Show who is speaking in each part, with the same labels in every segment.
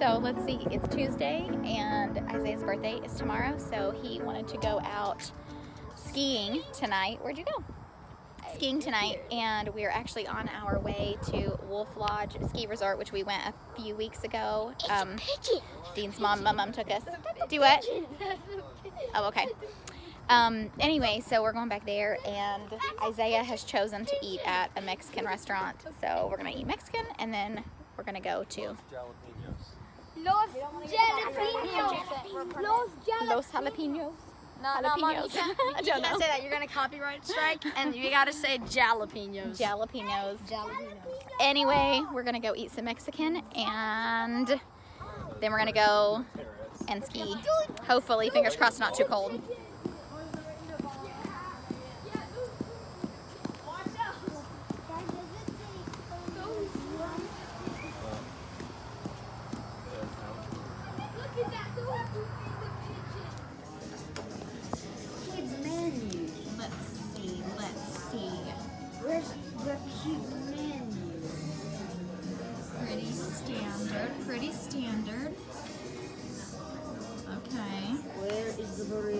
Speaker 1: So let's see, it's Tuesday and Isaiah's birthday is tomorrow, so he wanted to go out skiing tonight. Where'd you go? Skiing tonight, and we're actually on our way to Wolf Ridge Ski Resort, which we went a few weeks ago. Um, Dean's mom, my mom took us. Do what? Oh, okay. Um, anyway, so we're going back there, and Isaiah has chosen to eat at a Mexican restaurant. So we're gonna eat Mexican, and then we're gonna go to
Speaker 2: Los jalapenos. Los jalapenos.
Speaker 1: Los Jalapenos.
Speaker 2: No, no, Mom, you
Speaker 1: Jalapenos.
Speaker 2: can't,
Speaker 1: I
Speaker 2: you
Speaker 1: don't
Speaker 2: can't
Speaker 1: know.
Speaker 2: say that. You're gonna copyright strike, and you gotta say jalapenos.
Speaker 1: Jalapenos.
Speaker 2: jalapenos.
Speaker 1: Anyway, we're gonna go eat some Mexican, and then we're gonna go and ski. Hopefully, fingers crossed, not too cold.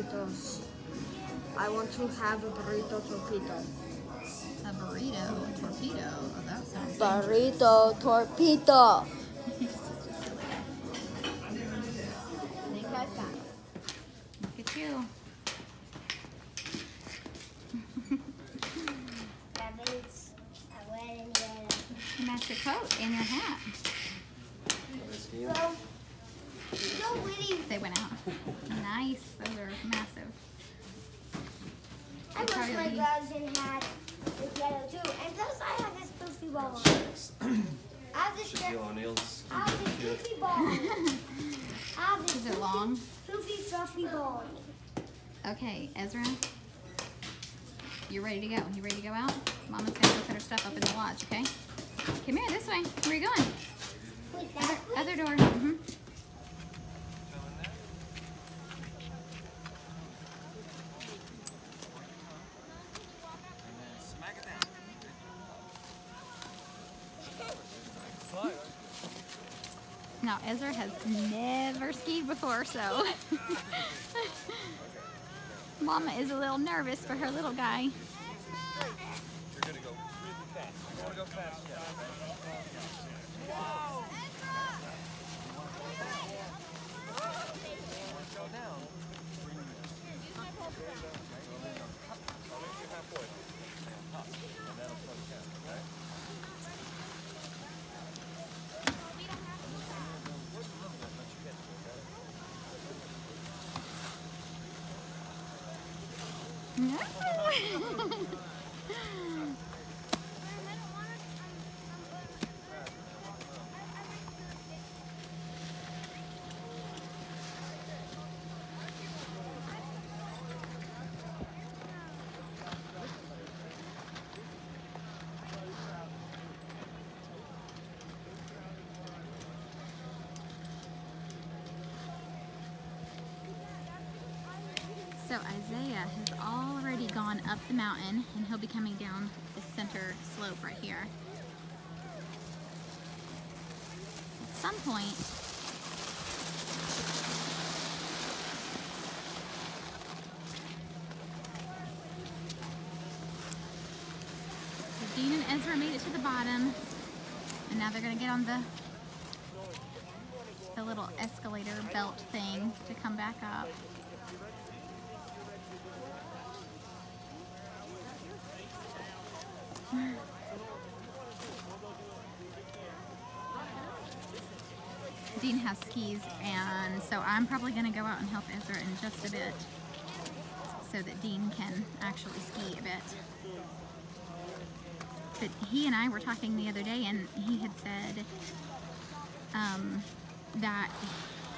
Speaker 3: Burritos? I want to have a burrito torpedo.
Speaker 1: A burrito, torpedo. Oh, that sounds
Speaker 3: Burrito torpedo.
Speaker 1: Look at you. You match your coat and your hat. They went out. Nice. Those are massive.
Speaker 4: I
Speaker 1: Part
Speaker 4: wish
Speaker 1: of
Speaker 4: my
Speaker 1: the-
Speaker 4: gloves and hat was yellow too. And plus I have this poofy ball. I have this shirt.
Speaker 5: Your nails.
Speaker 4: I have this poofy ball.
Speaker 1: Is it long?
Speaker 4: poofy fluffy ball.
Speaker 1: Okay, Ezra. You're ready to go? You ready to go out? Mama's gonna go put her stuff up in the lodge, okay? Come here, this way. Where are you going?
Speaker 4: Wait,
Speaker 1: Other, other door. hmm Ezra has never skied before, so. Mama is a little nervous for her little guy. So Isaiah has already gone up the mountain and he'll be coming down the center slope right here. At some point, Dean and Ezra made it to the bottom and now they're gonna get on the the little escalator belt thing to come back up. Dean has skis, and so I'm probably going to go out and help Ezra in just a bit so that Dean can actually ski a bit. But he and I were talking the other day, and he had said um, that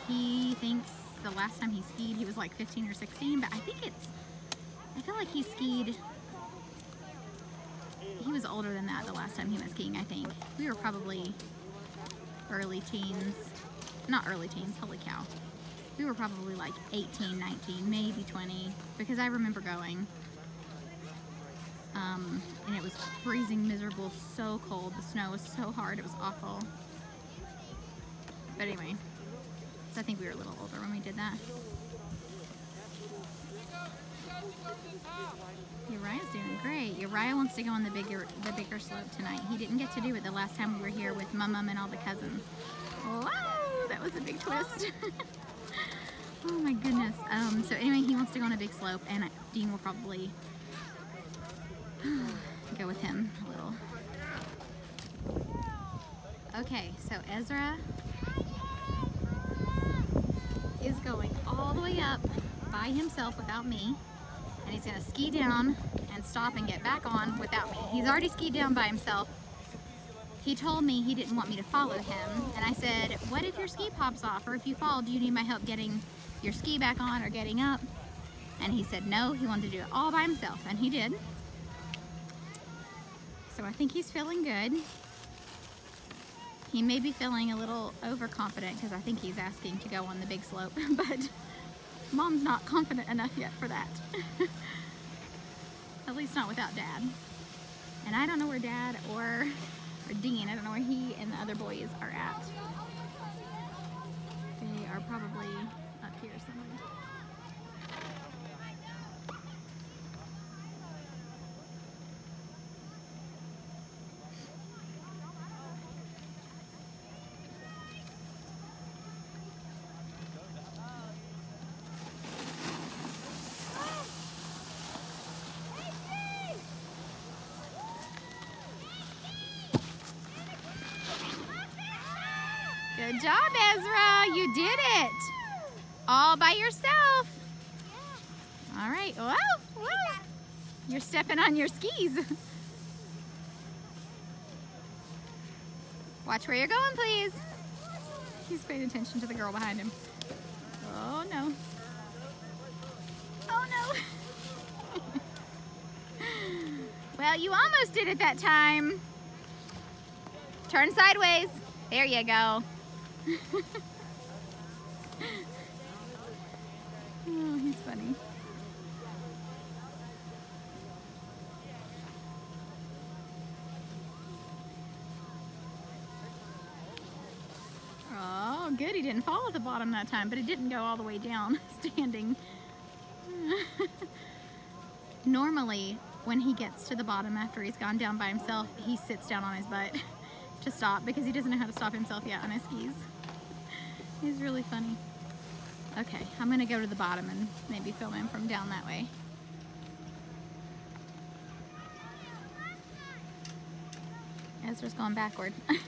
Speaker 1: he thinks the last time he skied, he was like 15 or 16, but I think it's, I feel like he skied he was older than that the last time he went skiing, I think. We were probably early teens. Not early teens, holy cow. We were probably like 18, 19, maybe 20, because I remember going. Um, and it was freezing miserable, so cold. The snow was so hard, it was awful. But anyway, so I think we were a little older when we did that. Uriah's doing great. Uriah wants to go on the bigger the bigger slope tonight. He didn't get to do it the last time we were here with Mum Mum and all the cousins. Wow, was a big twist. oh my goodness. Um, so anyway, he wants to go on a big slope, and Dean will probably go with him a little. Okay, so Ezra is going all the way up by himself without me and he's gonna ski down and stop and get back on without me. He's already skied down by himself. He told me he didn't want me to follow him and I said, what if your ski pops off or if you fall, do you need my help getting your ski back on or getting up? And he said no, he wanted to do it all by himself and he did. So I think he's feeling good. He may be feeling a little overconfident because I think he's asking to go on the big slope, but mom's not confident enough yet for that. at least not without dad. And I don't know where dad or, or Dean, I don't know where he and the other boys are at. They are probably up here somewhere. Good job, Ezra. You did it. All by yourself. All right. Whoa, whoa. You're stepping on your skis. Watch where you're going, please. He's paying attention to the girl behind him. Oh, no. Oh, no. well, you almost did it that time. Turn sideways. There you go. Oh, he's funny. Oh, good. He didn't fall at the bottom that time, but he didn't go all the way down standing. Normally, when he gets to the bottom after he's gone down by himself, he sits down on his butt to stop because he doesn't know how to stop himself yet on his skis. He's really funny. Okay, I'm gonna go to the bottom and maybe film him from down that way. Ezra's going backward. and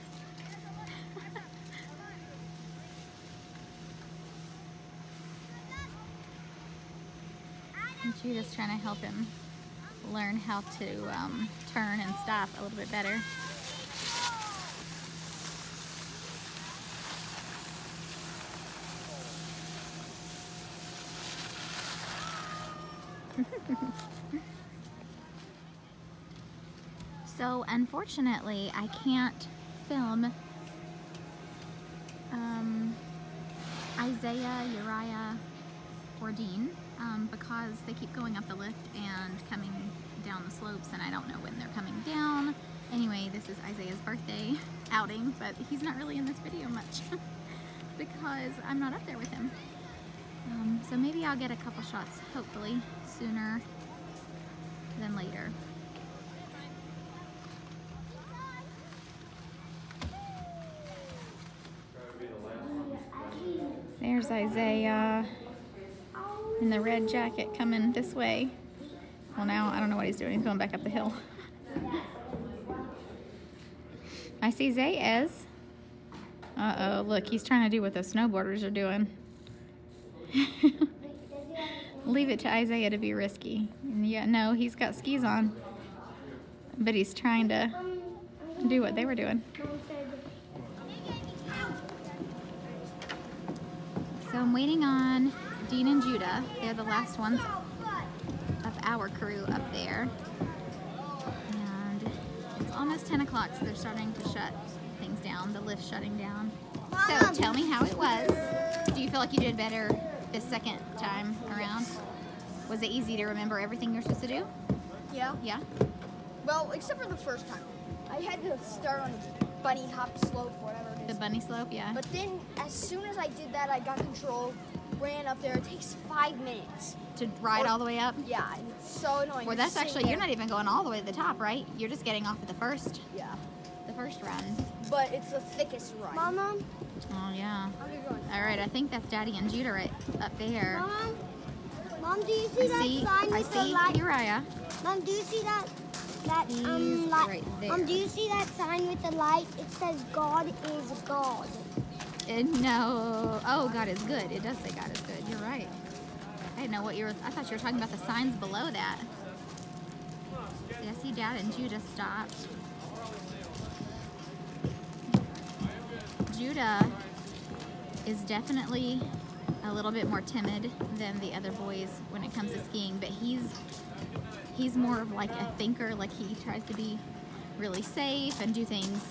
Speaker 1: Judith's trying to help him learn how to um, turn and stop a little bit better. so unfortunately, I can't film um, Isaiah, Uriah, or Dean um, because they keep going up the lift and coming down the slopes and I don't know when they're coming down. Anyway, this is Isaiah's birthday outing, but he's not really in this video much because I'm not up there with him. Um, so maybe I'll get a couple shots, hopefully, sooner than later. There's Isaiah in the red jacket coming this way. Well now, I don't know what he's doing. He's going back up the hill. I see Zayez. Uh-oh, look, he's trying to do what the snowboarders are doing. Leave it to Isaiah to be risky. Yeah, no, he's got skis on. But he's trying to do what they were doing. So I'm waiting on Dean and Judah. They're the last ones of our crew up there. And it's almost 10 o'clock, so they're starting to shut things down. The lift's shutting down. So tell me how it was. Do you feel like you did better this second time around? Was it easy to remember everything you're supposed to do?
Speaker 2: Yeah.
Speaker 1: Yeah?
Speaker 2: Well, except for the first time. I had to start on bunny hop slope, whatever it
Speaker 1: The bunny slope, yeah.
Speaker 2: But then, as soon as I did that, I got control, ran up there. It takes five minutes.
Speaker 1: to ride all the way up.
Speaker 2: Yeah, and it's so annoying.
Speaker 1: Well, that's actually
Speaker 2: sitting
Speaker 1: you're not even going all the way to the top, right? You're just getting off at the first,
Speaker 2: Yeah,
Speaker 1: the first run.
Speaker 2: but it's the thickest run.
Speaker 4: Mama,
Speaker 1: Oh yeah.
Speaker 2: How's it going?
Speaker 1: All right, I think that's Daddy and Judah right up there.
Speaker 4: Mom, Mom, do you see
Speaker 1: I
Speaker 4: that
Speaker 1: see,
Speaker 4: sign
Speaker 1: I
Speaker 4: with the
Speaker 1: see
Speaker 4: light?
Speaker 1: Uriah.
Speaker 4: Mom, do you see that? That um light.
Speaker 1: right
Speaker 4: Mom, do you see that sign with the light? It says God is God.
Speaker 1: Uh, no. Oh, God is good. It does say God is good. You're right. I didn't know what you were. I thought you were talking about the signs below that. See, I see Dad and Judah stopped. Judah is definitely a little bit more timid than the other boys when it comes to skiing, but he's he's more of like a thinker. Like he tries to be really safe and do things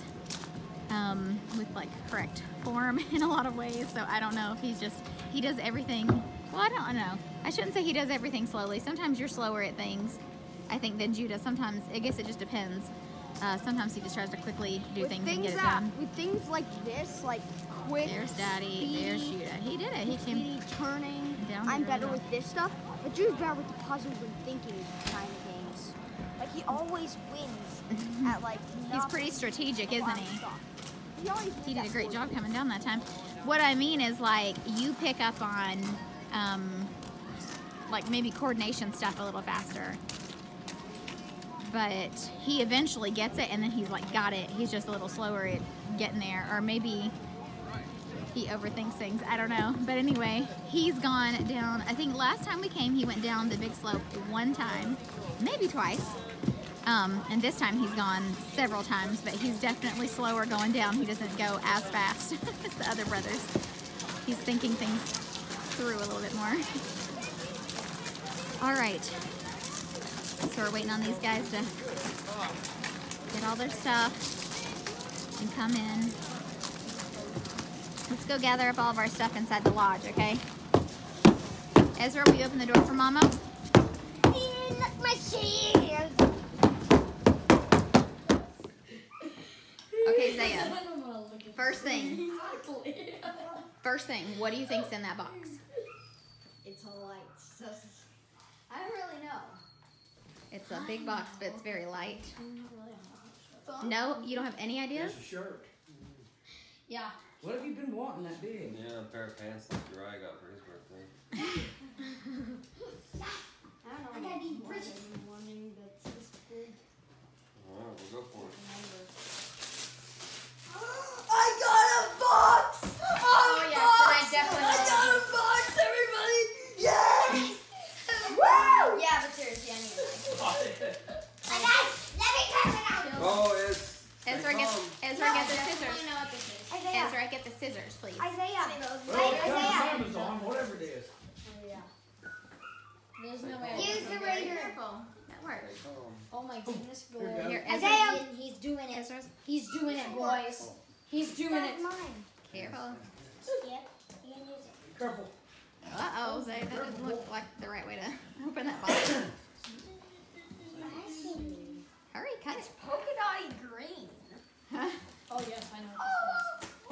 Speaker 1: um, with like correct form in a lot of ways. So I don't know if he's just he does everything. Well, I don't know. I shouldn't say he does everything slowly. Sometimes you're slower at things. I think than Judah. Sometimes I guess it just depends. Uh, sometimes he just tries to quickly do
Speaker 2: with
Speaker 1: things,
Speaker 2: things
Speaker 1: and get it done.
Speaker 2: with things like this, like quick,
Speaker 1: There's Daddy. There's
Speaker 2: speedy,
Speaker 1: Judah. He did it. He came.
Speaker 2: turning.
Speaker 1: down
Speaker 2: I'm better with this stuff, but Drew's better with the puzzles and thinking kind of games. Like he always wins at like.
Speaker 1: He's pretty strategic, isn't he?
Speaker 2: stuff. He
Speaker 1: He did a great job coming down that time. What I mean is like you pick up on um, like maybe coordination stuff a little faster. But he eventually gets it and then he's like got it. He's just a little slower at getting there. Or maybe he overthinks things. I don't know. But anyway, he's gone down. I think last time we came he went down the big slope one time, maybe twice. Um, and this time he's gone several times, but he's definitely slower going down. He doesn't go as fast as the other brothers. He's thinking things through a little bit more. All right. So we're waiting on these guys to get all their stuff and come in. Let's go gather up all of our stuff inside the lodge, okay? Ezra, will you open the door for Mama?
Speaker 4: My shoes.
Speaker 1: Okay, Zaya. First thing. First thing, what do you think's in that box?
Speaker 3: It's a light. So, I don't really know.
Speaker 1: It's a big box, but it's very light. No, you don't have any ideas?
Speaker 5: It's a shirt.
Speaker 3: Yeah.
Speaker 5: What have you been wanting that big?
Speaker 6: Yeah, a pair of pants like Uriah got for his birthday.
Speaker 3: I don't know.
Speaker 4: I gotta be
Speaker 3: what
Speaker 4: British.
Speaker 3: I'm wanting that's this big.
Speaker 6: Alright, we'll go for it.
Speaker 3: I got a box!
Speaker 1: Oh, yes, and I definitely
Speaker 3: I
Speaker 1: will.
Speaker 3: got a box, everybody! Yes! Woo! Yeah, but seriously, I need it.
Speaker 4: Hey guys, let me grab it out.
Speaker 6: Oh, it's.
Speaker 1: Ezra, get, Ezra, get the scissors.
Speaker 3: know what this is.
Speaker 4: Isaiah,
Speaker 1: Ezra, get the scissors, please.
Speaker 4: Isaiah.
Speaker 5: Well,
Speaker 4: Hey,
Speaker 5: it comes from
Speaker 4: Isaiah.
Speaker 5: Amazon, whatever it is.
Speaker 3: Oh, yeah. There's no way I
Speaker 4: Use
Speaker 3: can
Speaker 4: the
Speaker 3: do it.
Speaker 4: razor.
Speaker 1: Careful. That works.
Speaker 3: Oh my goodness,
Speaker 5: Here you
Speaker 3: boys.
Speaker 5: go.
Speaker 1: Here, Ezra.
Speaker 4: Isaiah.
Speaker 3: He's doing it.
Speaker 1: Ezra's.
Speaker 3: He's doing it, boys. He's doing
Speaker 4: That's
Speaker 3: it.
Speaker 4: mine.
Speaker 1: Careful.
Speaker 4: Yeah, you can use it.
Speaker 5: Careful.
Speaker 1: Uh oh, Zay, that doesn't look like the right way to open that box. Hurry, cut it.
Speaker 2: Polka dotty green.
Speaker 3: Oh yes, I know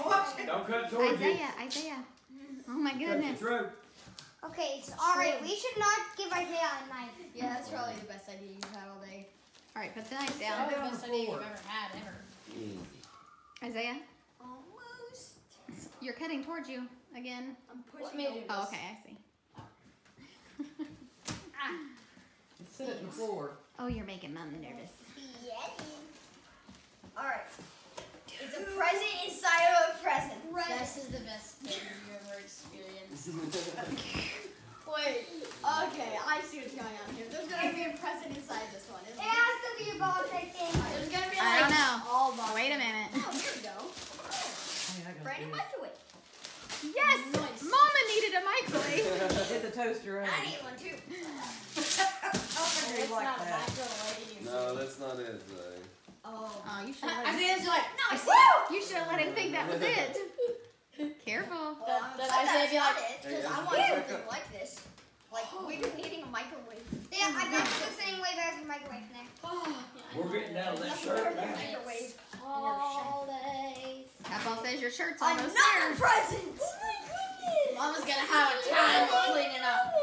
Speaker 3: what this is.
Speaker 5: Don't cut towards you.
Speaker 1: Isaiah, Isaiah. Oh my goodness.
Speaker 5: throat.
Speaker 4: Okay, it's alright. We should not give Isaiah a knife.
Speaker 3: Yeah, that's probably the best idea you've had all day.
Speaker 1: All right, put the knife
Speaker 3: Probably
Speaker 1: down.
Speaker 3: the best idea you've ever had, ever.
Speaker 1: Isaiah,
Speaker 3: Almost.
Speaker 1: You're cutting towards you again.
Speaker 3: I'm pushing it.
Speaker 1: Oh, okay, I see. Ah.
Speaker 5: Sit it in the floor.
Speaker 1: Oh, you're making mom nervous.
Speaker 2: Alright. It's a present inside of a present.
Speaker 3: This is the best thing you ever experienced.
Speaker 2: Wait. Okay, I see what's going on here. There's gonna be a present inside this one, isn't
Speaker 4: It
Speaker 2: there?
Speaker 4: has to be a box, I think.
Speaker 2: There's gonna be like
Speaker 1: don't know.
Speaker 2: all boxes.
Speaker 1: Wait a minute.
Speaker 2: Oh, here we go.
Speaker 5: Hey, I got
Speaker 2: Brand new
Speaker 5: this.
Speaker 2: microwave.
Speaker 1: Yes,
Speaker 2: Nice.
Speaker 1: Mama needed a microwave.
Speaker 5: It's a toaster oven.
Speaker 2: I need one too.
Speaker 5: How you like that?
Speaker 6: No, that's not it, Zay.
Speaker 2: Oh.
Speaker 1: Oh, you should have let him,
Speaker 2: Isaiah's like, no, it's
Speaker 1: you should have let him think that was it. Careful.
Speaker 2: Well, I'm
Speaker 3: Then
Speaker 2: upset
Speaker 3: Isaiah
Speaker 2: not
Speaker 3: like,
Speaker 2: it, because
Speaker 6: Hey,
Speaker 2: I want something
Speaker 6: up.
Speaker 2: like this. Like, oh. we've been needing a microwave.
Speaker 4: Yeah, I got the same way there's a microwave in there.
Speaker 5: We're getting down to that shirt now.
Speaker 2: Microwave.
Speaker 3: All day.
Speaker 1: Your shirt's almost
Speaker 3: Another
Speaker 1: there.
Speaker 3: present. Mama's gonna have a time cleaning up.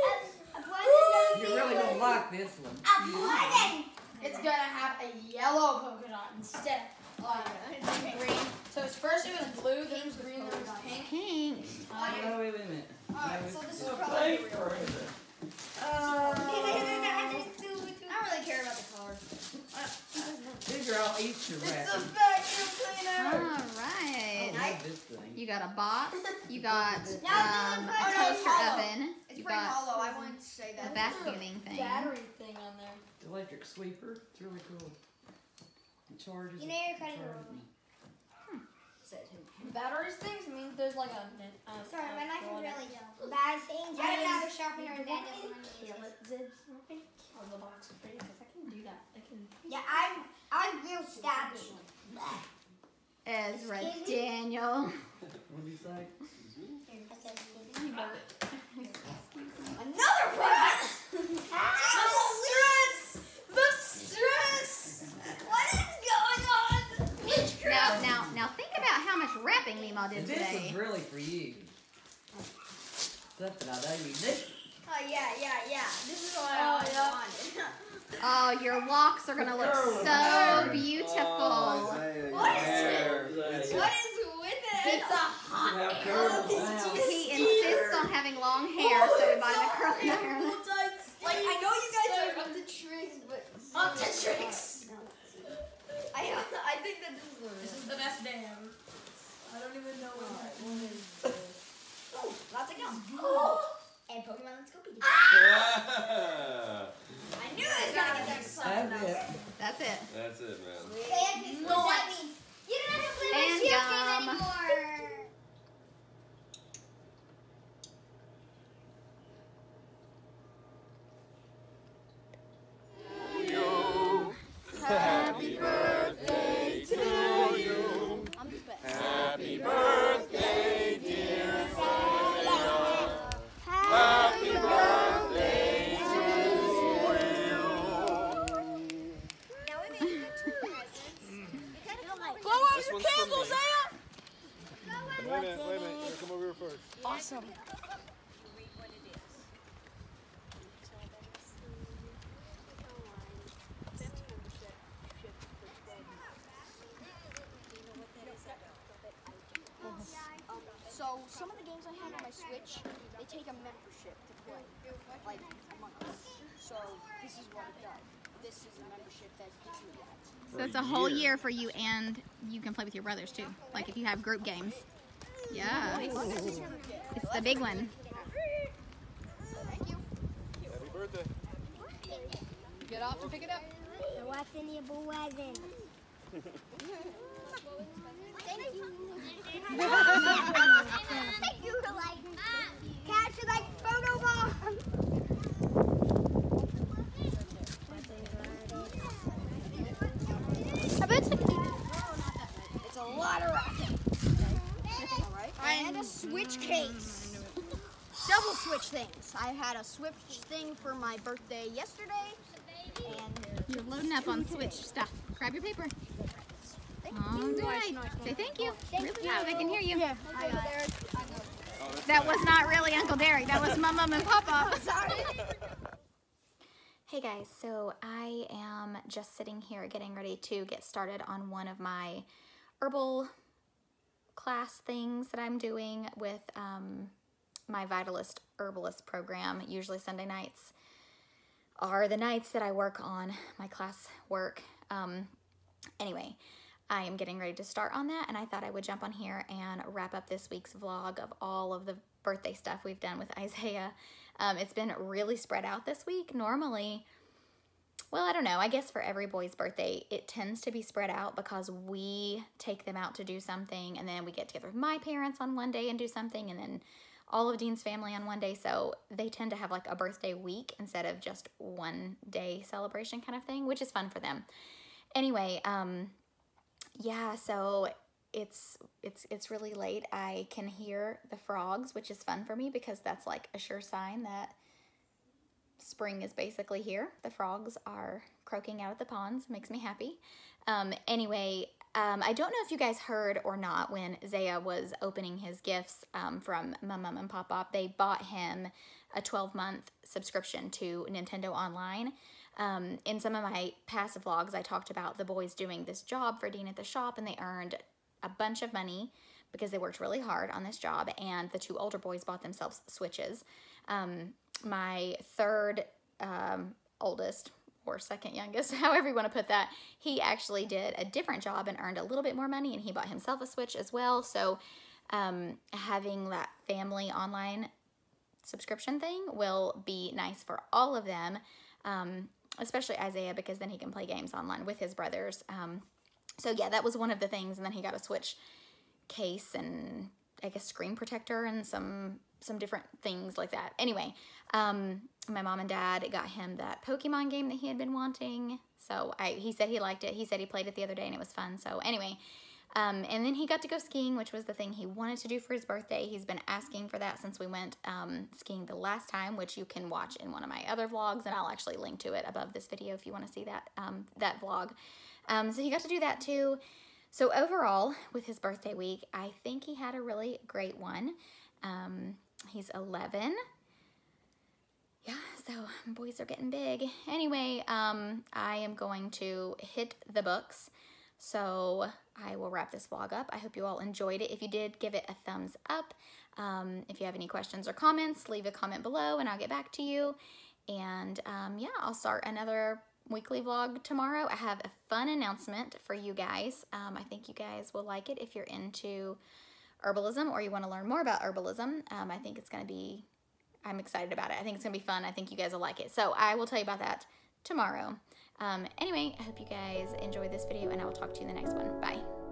Speaker 5: You're really gonna like this one. A pudding!
Speaker 3: It's gonna have a yellow polka dot instead of like green. So it's first it was blue, then it was green, then it was pink.
Speaker 1: Pink.
Speaker 5: Oh, wait a minute.
Speaker 3: Alright, so this is probably the real present.
Speaker 5: Uh,
Speaker 3: I don't really care about the colors.
Speaker 5: These are all Easter
Speaker 3: It's a vacuum cleaner.
Speaker 1: All
Speaker 5: I love this thing.
Speaker 1: You got a box. You got um,
Speaker 3: No,
Speaker 1: a
Speaker 3: no, it's
Speaker 1: toaster
Speaker 3: hollow.
Speaker 1: oven.
Speaker 3: It's
Speaker 1: You
Speaker 3: pretty
Speaker 1: got
Speaker 3: hollow. I wanted to say
Speaker 1: a vacuuming thing.
Speaker 3: Battery thing on there.
Speaker 5: Electric sweeper. It's really cool. It charges.
Speaker 4: You know
Speaker 5: it
Speaker 4: you're cutting
Speaker 5: charges
Speaker 4: wrong.
Speaker 3: Batteries things means there's like a. Uh,
Speaker 4: Sorry, my knife is really bad things. I don't have a sharpener and that doesn't
Speaker 3: Yeah, but zibs. Oh, the box is pretty because I can do that. I can.
Speaker 4: Yeah, I'm I'm real stabby.
Speaker 1: Ezra
Speaker 4: Excuse?
Speaker 1: Daniel.
Speaker 5: What do you say?
Speaker 3: Another present. the stress. The stress. What is going on?
Speaker 1: Now, now, now, think about how much wrapping Mima did
Speaker 5: And this
Speaker 1: today.
Speaker 5: is really for you. Something I know you need.
Speaker 3: Oh yeah, yeah, yeah. This is what I oh, always wanted.
Speaker 1: Oh, your locks are gonna look so
Speaker 6: Oh,
Speaker 1: beautiful.
Speaker 6: Isaiah, your
Speaker 3: What is
Speaker 6: it?
Speaker 3: What is with it? It's a hot
Speaker 5: Have
Speaker 3: air.
Speaker 5: curls
Speaker 3: This
Speaker 1: He insists on having long oh, hair, so we bought him a curly iron.
Speaker 3: Like I know you guys are up to tricks, but up to tricks. I I think that this is this is the best day ever. I don't even know what that one is. Oh, lots of gum. Oh,
Speaker 4: And Pokemon Let's Go Pikachu.
Speaker 6: Yeah.
Speaker 3: I knew I was gonna get that something
Speaker 5: That's
Speaker 3: else.
Speaker 5: It.
Speaker 1: That's it.
Speaker 6: Man.
Speaker 4: What
Speaker 3: No,
Speaker 4: that
Speaker 3: I-
Speaker 4: mean? You don't have to play
Speaker 1: And
Speaker 4: my shield
Speaker 1: gum.
Speaker 4: game anymore.
Speaker 6: Happy birthday to you.
Speaker 3: I'm the best.
Speaker 6: Happy birthday, dear
Speaker 4: Happy
Speaker 6: Happy birthday to you.
Speaker 4: Now we made you two presents. You kind of like
Speaker 3: Blow out
Speaker 6: This
Speaker 3: your
Speaker 6: one's from
Speaker 3: candles,
Speaker 6: me.
Speaker 3: Aya.
Speaker 7: Wait a minute, wait a minute. Here, come over here first.
Speaker 3: Awesome.
Speaker 2: So some of the games I have on my Switch, they take a membership to play, like Among Us. So this is what it does. This is a membership that gives you that.
Speaker 1: So it's a whole year for you, and you can play with your brothers too. Like if you have group games. Yeah. It's the big one.
Speaker 2: Thank you.
Speaker 7: Happy birthday.
Speaker 2: Get off and pick it up.
Speaker 4: what's in your wagon? Thank you. Thank you to like catch a like photo bomb.
Speaker 2: I bet it's like It's a lot of racket. Alright. And a Switch case. Double Switch things. I had a Switch thing for my birthday yesterday. And
Speaker 1: You're loading up on Switch stuff. Grab your paper.
Speaker 2: thank
Speaker 1: All
Speaker 2: you.
Speaker 1: right. Say thank you. Really loud. I can hear you.
Speaker 2: Yeah, I got it.
Speaker 1: That was not really Uncle Derek. That was my mom and papa. Sorry. Hey guys, so I am just sitting here getting ready to get started on one of my herbal class things that I'm doing with um, my Vitalist Herbalist program. Usually Sunday nights are the nights that I work on my class work. Um, anyway, I am getting ready to start on that, and I thought I would jump on here and wrap up this week's vlog of all of the birthday stuff we've done with Isaiah. Um, it's been really spread out this week. Normally, well, I don't know. I guess for every boy's birthday, it tends to be spread out because we take them out to do something, and then we get together with my parents on one day and do something, and then all of Dean's family on one day. So they tend to have like a birthday week instead of just one day celebration kind of thing, which is fun for them. Anyway, um, yeah, so it's it's it's really late. I can hear the frogs, which is fun for me because that's like a sure sign that spring is basically here. The frogs are croaking out at the ponds, makes me happy. Um, anyway, um, I don't know if you guys heard or not when Zaya was opening his gifts um, from my mom and Pop Pop. They bought him a 12 month subscription to Nintendo Online. Um, in some of my past vlogs, I talked about the boys doing this job for Dean at the shop, and they earned a bunch of money because they worked really hard on this job. And the two older boys bought themselves Switches. Um, my third um, oldest or second youngest, however you want to put that, he actually did a different job and earned a little bit more money, and he bought himself a Switch as well. So um, having that family online subscription thing will be nice for all of them, um, especially Isaiah, because then he can play games online with his brothers. Um, so yeah, that was one of the things, and then he got a Switch case and I guess screen protector and some some different things like that. Anyway, um, my mom and dad got him that Pokemon game that he had been wanting. So I, he said he liked it. He said he played it the other day and it was fun. So anyway, um, and then he got to go skiing, which was the thing he wanted to do for his birthday. He's been asking for that since we went um, skiing the last time, which you can watch in one of my other vlogs, and I'll actually link to it above this video if you want to see that um, that vlog. Um, so he got to do that too. So overall, with his birthday week, I think he had a really great one. Um, he's 11. Yeah, so boys are getting big. Anyway, um, I am going to hit the books. So I will wrap this vlog up. I hope you all enjoyed it. If you did, give it a thumbs up. Um, if you have any questions or comments, leave a comment below and I'll get back to you. And um, yeah, I'll start another weekly vlog tomorrow. I have a fun announcement for you guys. Um, I think you guys will like it if you're into herbalism or you want to learn more about herbalism. Um, I think it's going to be, I'm excited about it. I think it's going to be fun. I think you guys will like it. So I will tell you about that tomorrow. Um, anyway, I hope you guys enjoyed this video and I will talk to you in the next one. Bye.